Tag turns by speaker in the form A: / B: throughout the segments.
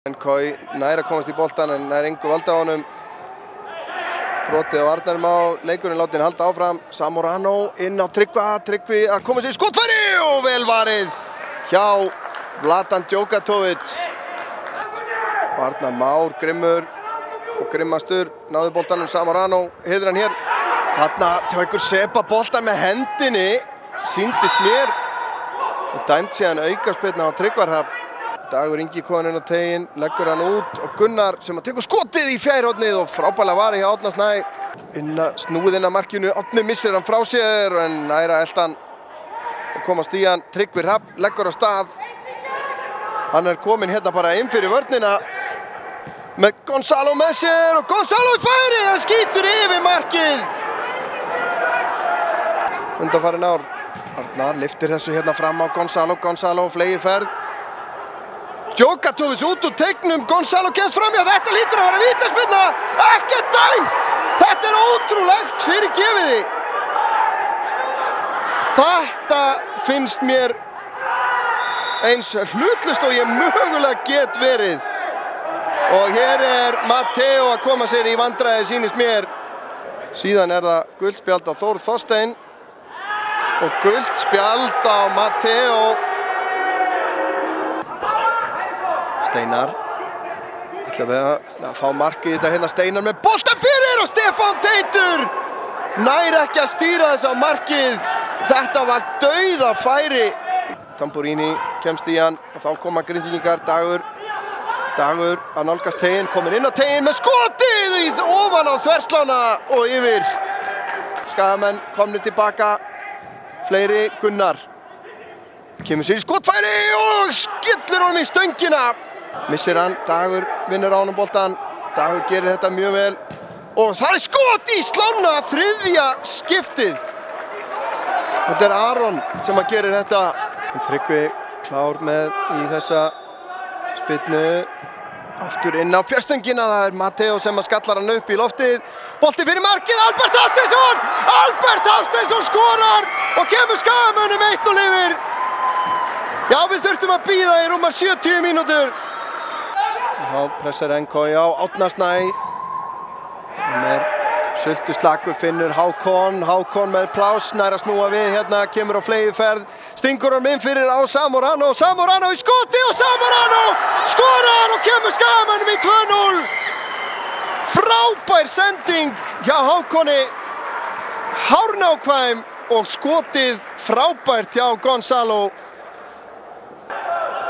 A: Kói næra komast í boltan en nær engu valda á honum. Brotið á Arnarm á leikurinn látin halda áfram. Samorano inn á Tryggva Tryggvi að koma sér í skotfæri og vel varið hjá Vladan Djokatovic Arnar Már grimmur og grimmastur náði boltanum Samorano heiður hann hér. Þarna tökur Sepa boltan með hendinni síndist mér. Og dæmt síðan aukarspilna á Tryggvarhaf Dagur Ingi konin á tegin, leggur hann út og Gunnar sem að tekur skotið í fjærhóttnið og frábæla var hjá Átna Snæ. Inn að snúið inn að markinu, Átni missir hann frá sér en næra eldan komast í hann, Tryggvi Rapp leggur á stað. Hann er komin hérna bara inn fyrir vörnina með Gonzalo með sér og Gonzalo í færi, hann skýtur yfir markið. Undanfarin ár Arnar liftir þessu hérna fram á Gonzalo, Gonzalo flegi ferð Djokatovic út úr tegnum, Gonzalo kemst fram hjá þetta lítur að vera vítaspilna, ekkert dæm! Þetta er ótrúlegt fyrir gefiði. Þetta finnst mér eins hlutlust og ég mögulega get verið. Og hér er Matteo að koma sér í vandræði sínist mér. Síðan er það guldspjald á Þór Þorstein og guldspjald á Matteo Steinar. Ætla við að fá markið þetta hérna Steinar með boltan fyrir og Stefán Teitur nær ekki að stýra þess á markið. Þetta var dauða færi Tamburini kemst í hann og þá koma grindingar Dagur. Dagur að nálgast teginn komin inn á teginn með skotið í ofan á þverslána og yfir. Skagamenn komnir tilbaka. Fleiri Gunnar. Kemur sér í skotfæri og skillur honum í stöngina missir hann, Dagur vinnur á honum boltan Dagur gerir þetta mjög vel. Og það er skot í slána þriðja skiptið. Þetta er Aron sem að gerir þetta. Tryggvi klár með í þessa spilnu. Aftur inn á fjörstöngina það er Matteo sem að skallar hann upp í loftið. Bolti fyrir markið, Albert Hafsteinsson! Albert Hafsteinsson skorar og kemur skagamönnum 1-0 yfir Já, við þurftum að býða í rúma 70 mínútur Þá pressar Enkói á Átnasnæ hann er sultu slakur finnur Hákon. Hákon með plás, nær að snúa við. Hérna, kemur á flegi ferð stingur hann inn fyrir á Samorano. Samorano í skoti og Samorano skorar og kemur skagamennum í 2-0 frábær sending hjá Hákoni. Hárnákvæm og skotið frábært hjá Gonzalo.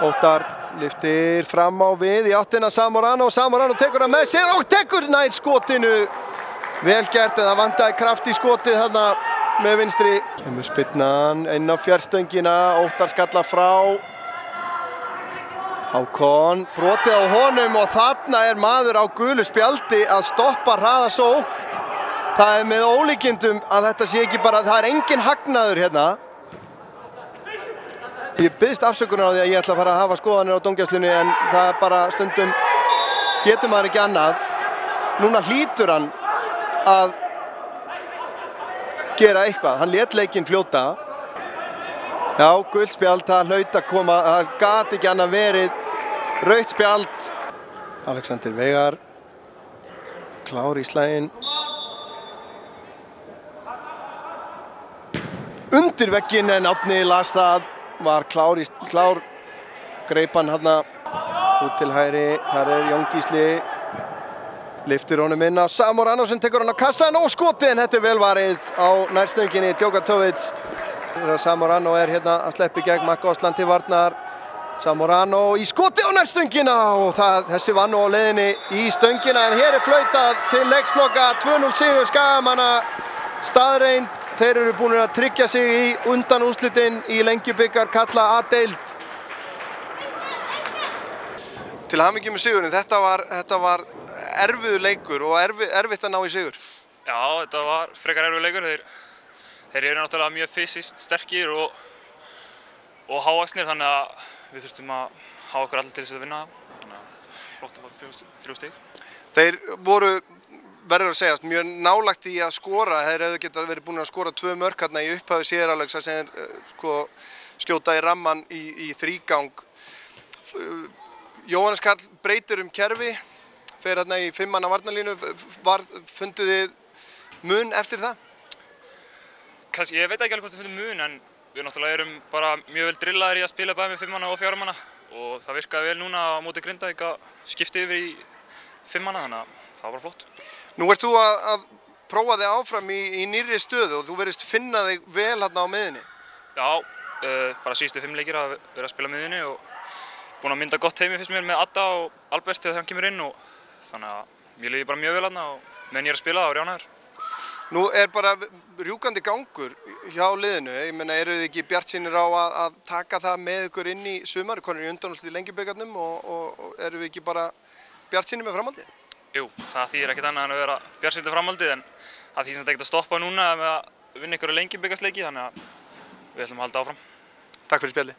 A: Óttar liftir fram á við í áttina Samorano. Samorano tekur hann með sér og tekur nær skotinu. Vel gert eða vandaði kraft í skotið þarna með vinstri. Kemur spinnan inn á fjárstöngina Óttar skallar frá. Hákon brotið á honum og þarna er maður á gulu spjaldi að stoppa hraða sók það er með ólíkindum að þetta sé ekki bara það er engin hagnaður hérna Ég byggst afsökunar á því að ég ætla að fara að hafa skoðanir á dóngjastlunni en það er bara stundum getur maður ekki annað. Núna hlýtur hann að gera eitthvað. Hann let leikinn fljóta. Já, guldspjald, það hlaut að koma, það gati ekki annað verið. Raut spjald. Alexander Veigar, klár í slægin. Undir veggin en átni las það var klár, í, klár greipan hann út til hæri, þar er Jón Gísli. Liftir honum inn á Samorano sem tekur hann á kassan og skotið en þetta er velvarið á nærstönginni Djokatovits Samorano er hérna að sleppi gegn. Makka Osland til Varnar. Samorano í skotið á nærstungina og það, þessi vann á leðinni í stöngina en hér er flautað til leiksloka. 2-0 sigur Skagamanna staðreind þeir eru búin að tryggja sig í undan úslitinn í lengjubikar kalla A-deild. Til hafingjum með sigurinn, þetta var, þetta var erfiðu leikur og erfi, erfitt að ná í sigur.
B: Já, þetta var frekar erfiðu leikur. Þeir, þeir eru náttúrulega mjög fysiskt sterkir og, og háaksnir þannig að við þurftum að hafa okkur allir til þess að vinna. Þannig að flott að fá þrjú stík.
A: Þeir voru verður að segjast, mjög nálagt í að skora þeir hefðu geta verið búin að skora tvö mörk hérna í upphafi séralögsa sem er sko, skjóta í ramman í, í þrýgang Jóhannes Karl breytir um kerfi, fer hérna í fimmanna varnalínu, var, funduð þið mun eftir það?
B: Kanski, ég veit ekki alveg hvort það finnir mun en við náttúrulega erum bara mjög vel drillaðir í að spila bæði með fimmanna og fjáramanna og það virkaði vel núna á móti Grindavík að skipta yfir í fimmanna þannig að það var flott.
A: Nú ert þú að, að prófa þig áfram í, í nýri stöðu og þú verist finna þig vel hérna á miðinni.
B: Já, uh, bara síðustu fimm leikir að vera að spila miðinni og búin að mynda gott heimi fyrst mér með Adda og Albert þegar hann kemur inn og þannig að mér liði bara mjög vel hérna og meðan ég er að spila þá ég ánæður.
A: Nú er bara rjúkandi gangur hjá liðinu, ég menna eru þið ekki bjart sínir á að, að taka það með ykkur inn í sumar, konur í undanúslit í lengjubögarnum og, og, og eru við ekki bara bjart sínir með framhaldi?
B: Jú, það þýðir ekkert annað en að vera björnsýndu framhaldið en það þýðir ekkert að stoppa núna með að vinna ykkur lengi byggasleiki þannig að við ætlum að halda áfram.
A: Takk fyrir spjalli.